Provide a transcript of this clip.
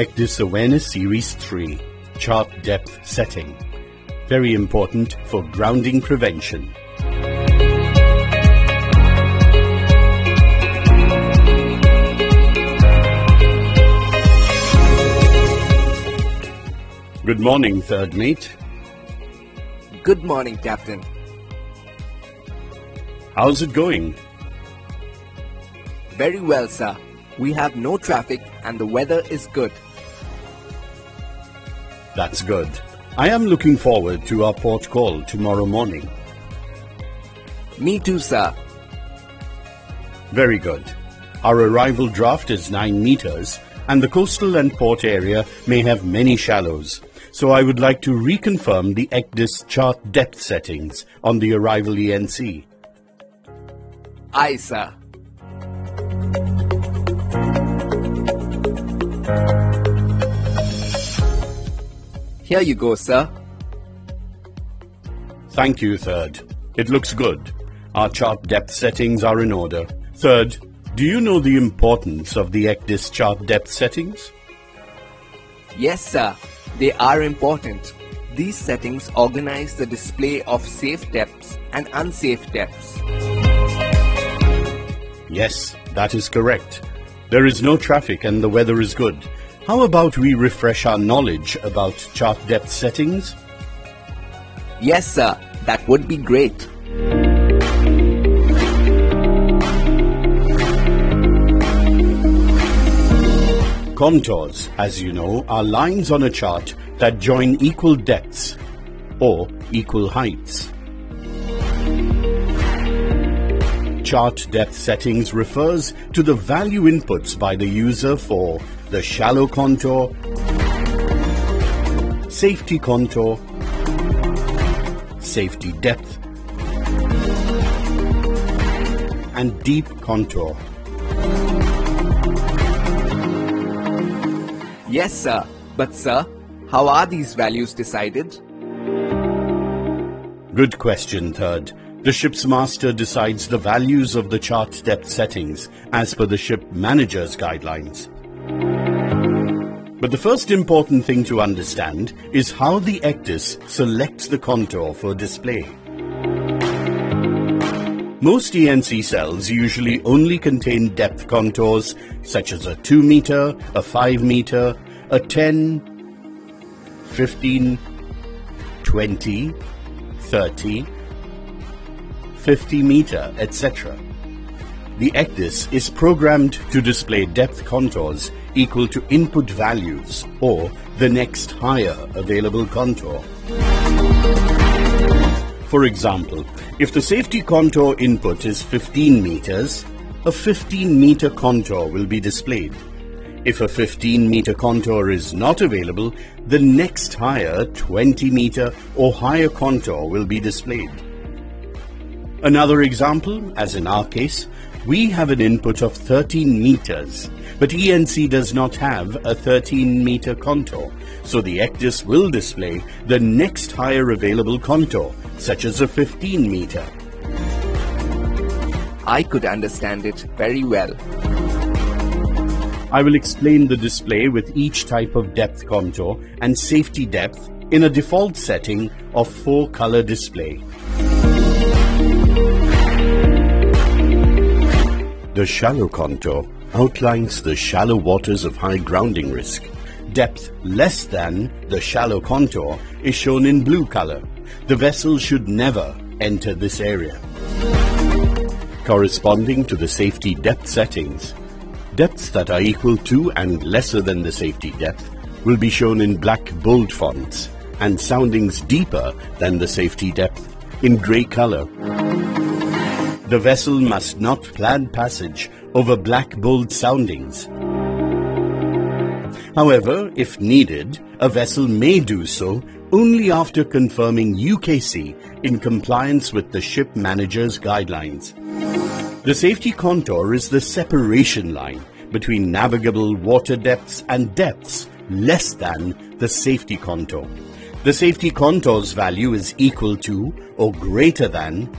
ECDIS Awareness Series 3 Chart Depth Setting. Very important for grounding prevention. Good morning, third mate. Good morning, Captain. How's it going? Very well, sir. We have no traffic and the weather is good. That's good. I am looking forward to our port call tomorrow morning. Me too, sir. Very good. Our arrival draft is 9 meters and the coastal and port area may have many shallows. So I would like to reconfirm the ECDIS chart depth settings on the arrival ENC. Aye, sir. Here you go, sir. Thank you, Third. It looks good. Our chart depth settings are in order. Third, do you know the importance of the ECDIS chart depth settings? Yes, sir. They are important. These settings organize the display of safe depths and unsafe depths. Yes, that is correct. There is no traffic and the weather is good. How about we refresh our knowledge about chart depth settings? Yes, sir. That would be great. Contours, as you know, are lines on a chart that join equal depths or equal heights. Chart depth settings refers to the value inputs by the user for the shallow contour, safety contour, safety depth, and deep contour. Yes, sir. But, sir, how are these values decided? Good question, third. The ship's master decides the values of the chart depth settings as per the ship manager's guidelines. But the first important thing to understand is how the ECDIS selects the contour for display. Most ENC cells usually only contain depth contours such as a 2 meter, a 5 meter, a 10, 15, 20, 30, 50 meter, etc. The ECDIS is programmed to display depth contours equal to input values or the next higher available contour. For example, if the safety contour input is 15 meters, a 15 meter contour will be displayed. If a 15 meter contour is not available, the next higher 20 meter or higher contour will be displayed. Another example, as in our case, we have an input of 13 meters, but ENC does not have a 13 meter contour, so the ECDIS will display the next higher available contour, such as a 15 meter. I could understand it very well. I will explain the display with each type of depth contour and safety depth in a default setting of 4 color display. The shallow contour outlines the shallow waters of high grounding risk. Depth less than the shallow contour is shown in blue color. The vessel should never enter this area. Corresponding to the safety depth settings, depths that are equal to and lesser than the safety depth will be shown in black bold fonts and soundings deeper than the safety depth in grey color. The vessel must not plan passage over black bold soundings. However, if needed, a vessel may do so only after confirming UKC in compliance with the ship manager's guidelines. The safety contour is the separation line between navigable water depths and depths less than the safety contour. The safety contour's value is equal to or greater than